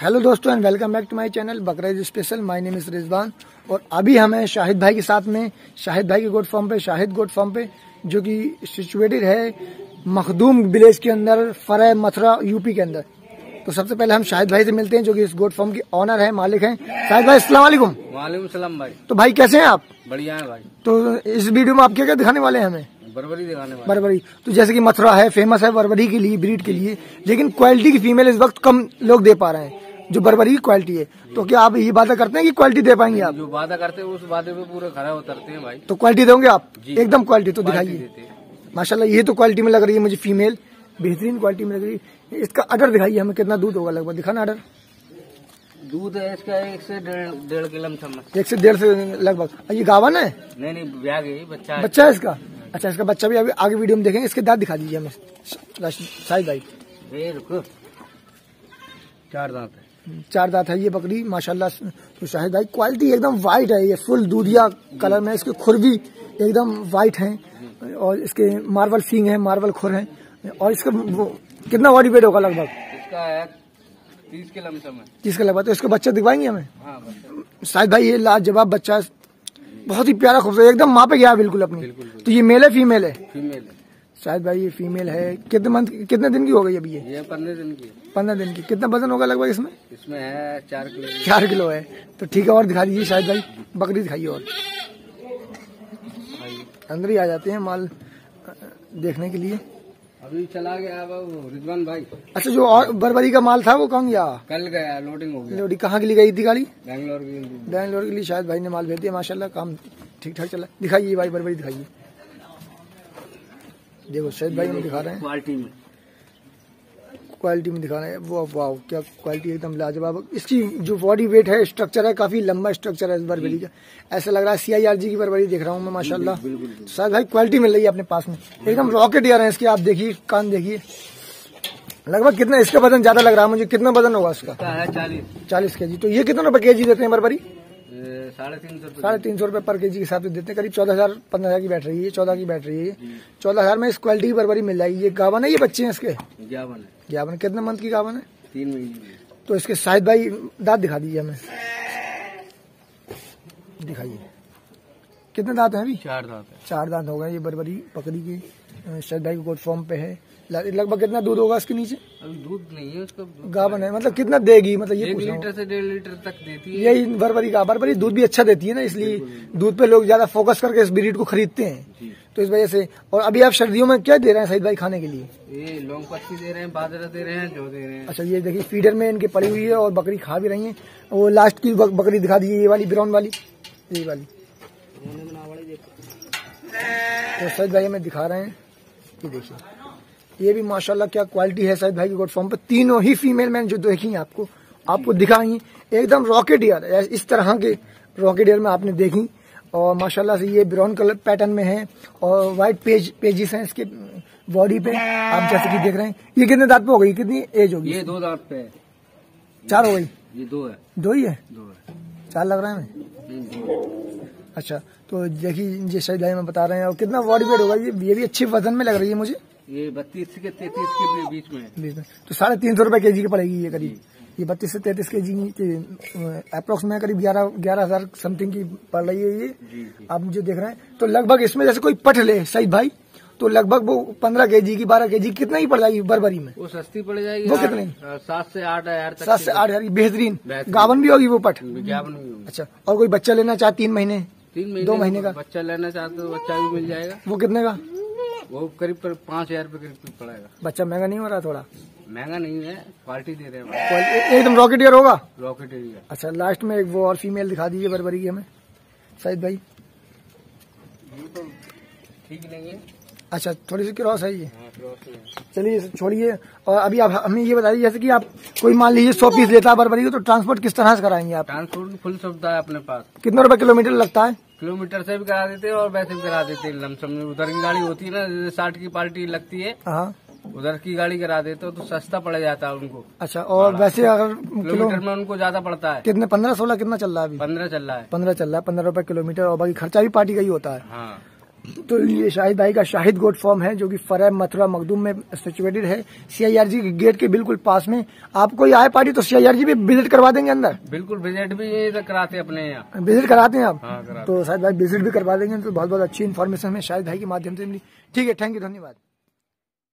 Hello दोस्तों and welcome back to my channel Bakrid special my name is Rizwan और अभी हमें शाहिद भाई के साथ में शाहिद भाई के गोट फार्म पे शाहिद गोट फार्म पे जो कि सिचुएटेड है मखदूम विलेज के अंदर फरह मथुरा यूपी के अंदर। तो सबसे पहले हम शाहिद भाई से मिलते हैं जो कि इस गोट फार्म के ऑनर है मालिक हैं। शाहिद भाई वालेकुम। सलाम भाई। तो भाई कैसे हैं आप? बढ़िया है भाई। तो इस वीडियो में आप क्या क्या दिखाने वाले हैं हमें? बरबरी दिखाने वाले। बरबरी। तो जैसे कि मथुरा है फ़ेमस है बरबरी के लिए ब्रीड के लिए लेकिन क्वालिटी की फीमेल इस वक्त कम लोग दे पा रहे हैं। जो बरबरी की क्वालिटी है। तो क्या आप ये वादा करते हैं कि क्वालिटी दे पाएँगे आप? जो वादा करते हैं उस वादे पे पूरे खरा उतरते हैं भाई। तो क्वालिटी दोगे आप? एकदम क्वालिटी तो दिखाइए। माशाल्लाह ये तो क्वालिटी में लग रही है मुझे फीमेल बेहतरीन क्वालिटी में लग रही है। इसका अडर दिखाइए हमें कितना दूध होगा लगभग? दिखाना अडर। दूध है इसका एक से डेढ़ डेढ़ किलो एक से डेढ़ से लगभग। ये गावन है? नहीं नहीं ब्याह बच्चा है। बच्चा है इसका? अच्छा इसका बच्चा भी अभी आगे वीडियो में देखेंगे। इसके दांत दिखा दीजिए हमें। शाहिद भाई। रुको। चार दांत है। चार दांत है ये बकरी माशाल्लाह तो शाहिद भाई क्वालिटी एकदम वाइट है ये फुल दूधिया कलर में इसके खुर भी एकदम वाइट है और इसके मार्बल सींग है मार्बल खुर है और इसका वो कितना बॉडी वेट होगा लगभग? इसका है तीस जिसका लगभग तो इसका बच्चा दिखवाएँगे हमें? हाँ शाहिद भाई ये लाजवाब बच्चा। बहुत ही प्यारा खूबसूरत एकदम माँ पे गया बिल्कुल अपनी। तो ये मेल है फीमेल है? फीमेल है। शाहिद भाई ये फीमेल है। कितने मंथ कितने दिन की हो गई अभी ये? ये पंद्रह दिन की। पंद्रह दिन की। कितना वज़न होगा लगभग इसमें? इसमें है चार किलो। चार किलो है। तो ठीक है और दिखा दीजिए शायद भाई। बकरी दिखाइए और। अंदर ही आ जाते हैं माल देखने के लिए। अभी चला गया वो रिजवान भाई। अच्छा जो और बरबरी का माल था वो कहाँ गया? कल गया लोडिंग हो गया। लोडी कहाँ के लिए गई थी गाड़ी? बैंगलोर की। बैंगलोर के लिए शायद भाई ने माल भेज दिया माशाल्लाह काम ठीक ठाक चला। दिखाइए भाई बरबरी दिखाइए। देखो शायद भाई हम दिखा रहे हैं। क्वालिटी में। क्वालिटी में दिखा रहे हैं। वो वाह क्या क्वालिटी एकदम लाजवाब इसकी जो बॉडी वेट है स्ट्रक्चर है काफ़ी लंबा स्ट्रक्चर है इस बरबरी का। ऐसा लग रहा है सीआईआरजी की बरबरी देख रहा हूँ मैं माशाल्लाह। शायद भाई क्वालिटी मिल रही है अपने पास में। एकदम रॉकेट यार है इसके आप देखिए कान देखिए। लगभग कितना इसका वज़न ज़्यादा लग रहा है मुझे कितना वज़न होगा इसका? चालीस। चालीस के जी तो ये कितना रुपए के जी देते हैं बरबरी साढ़े तीन सौ रुपये साढ़े तीन सौ रुपए पर के जी के हिसाब से देते हैं। करीब चौदह हज़ार पंद्रह हज़ार की बैटरी है चौदह की बैटरी है। चौदह हज़ार में इस क्वालिटी की बरबरी मिल जाएगी। ये गावन है ये बच्चे हैं इसके? ग्यावन है। गावन कितने मंथ की गावन है? तीन महीने तो इसके शाहिद भाई दांत दिखा दीजिए हमें। दिखाइए। कितने दांत हैं अभी? चार दांत चार दांत हो गए ये बरबरी बकरी के शाहिद भाई के कोट फॉर्म पे है। लगभग कितना दूध होगा इसके नीचे? अभी दूध नहीं है उसका है मतलब कितना देगी मतलब ये पूछ लीटर से डेढ़ लीटर तक देती है। यही बरबरी का बरबरी दूध भी अच्छा देती है ना इसलिए दूध पे लोग ज़्यादा फोकस करके इस ब्रीड को खरीदते हैं। तो इस वजह से और अभी आप सर्दियों में क्या दे रहे हैं सईद भाई खाने के लिए? ये लौंग पत्ती दे रहे हैं बाजरा दे रहे हैं जो दे रहे हैं। अच्छा ये देखिए फीडर में इनके पड़ी हुई है और बकरी खा भी रही है। वो लास्ट की बकरी दिखा दी ये वाली ब्राउन वाली ये वाली। तो सईद भाई हमें दिखा रहे हैं। ये देखिए। ये भी माशाल्लाह क्या क्वालिटी है सईद भाई की गोट फॉर्म पे। तीनों ही फीमेल मैंने जो देखी आपको आपको दिखाई एकदम रॉकेट ईयर इस तरह के रॉकेट ईयर में आपने देखी। और माशाल्लाह से ये ब्राउन कलर पैटर्न में है और व्हाइट पेज पेजेस हैं इसके बॉडी पे। आप जैसे कि देख रहे हैं ये कितने दांत पे हो गई? कितनी एज होगी? ये दो दांत पे। चार हो गई? ये दो है। दो ही है? दो है। चार लग रहा है? अच्छा तो देखिए शायद भाई में बता रहे हैं और कितना बॉडी वेट होगा? ये ये भी अच्छे वज़न में लग रही है मुझे। ये बत्तीस के तैतीस के बीच में है। तो साढ़े तीन सौ रुपये के जी की पड़ेगी ये करीब। ये बत्तीस से तैतीस के जी अप्रोक्स में करीब ग्यारह ग्यारह हज़ार समथिंग की पड़ रही है ये। आप मुझे देख रहे हैं। तो लगभग इसमें जैसे कोई पट ले सही भाई तो लगभग वो पंद्रह के जी की बारह के जी कितना ही पड़ जाएगी बरबरी में? वो सस्ती पड़ जाएगी वो कितनी? सात से आठ हज़ार सात से आठ हज़ार बेहतरीन। गावन भी होगी वो पट? होंगे। अच्छा और कोई बच्चा लेना चाहे तीन महीने? तीन महीने दो महीने का? बच्चा लेना चाहते हो बच्चा भी मिल जाएगा। वो कितने का? वो करीब करीब पाँच हज़ार रूपए करीब पड़ेगा बच्चा महँगा नहीं हो रहा थोड़ा? महँगा नहीं है क्वालिटी दे रहे हैं। एकदम रॉकेट ईयर होगा रॉकेट एरिया अच्छा लास्ट में एक वो और फीमेल दिखा दीजिए बरबरी की हमें। शाहिद भाई। तो ठीक नहीं है। अच्छा थोड़ी सी क्रॉस है ये। हाँ। चलिए छोड़िए। और अभी आप हमें ये बताइए जैसे कि आप कोई मान लीजिए सौ पीस लेता है बरबरी को तो ट्रांसपोर्ट किस तरह से कराएँगे आप? ट्रांसपोर्ट फुल सुविधा है अपने पास। कितने रुपए किलोमीटर लगता है? किलोमीटर से भी करा देते हैं और वैसे भी करा देते हैं लमसम। में उधर की गाड़ी होती है ना साठ की पार्टी लगती है हाँ। उधर की गाड़ी करा देते हो तो सस्ता पड़ जाता है उनको। अच्छा और वैसे अगर किलोमीटर में उनको ज़्यादा पड़ता है। कितने पंद्रह सोलह कितना चल रहा है अभी? पंद्रह चल रहा है। पंद्रह चल रहा है पंद्रह रुपए किलोमीटर और बाकी खर्चा भी पार्टी का ही होता है। हाँ। तो ये शाहिद भाई का शाहिद गोट फॉर्म है जो कि फरह मथुरा मखदूम में सिचुएटेड है। सीआईआरजी के गेट के बिल्कुल पास में। आपको कोई आए पार्टी तो सीआईआरजी भी विज़िट करवा देंगे अंदर। बिल्कुल विज़िट भी कराते हैं अपने यहाँ। विज़िट कराते हैं आप? हाँ, कराते तो शायद भाई विज़िट भी करवा देंगे तो बहुत बहुत अच्छी इन्फॉर्मेशन हमें शाहिद भाई के माध्यम से मिली। ठीक है थैंक यू धन्यवाद।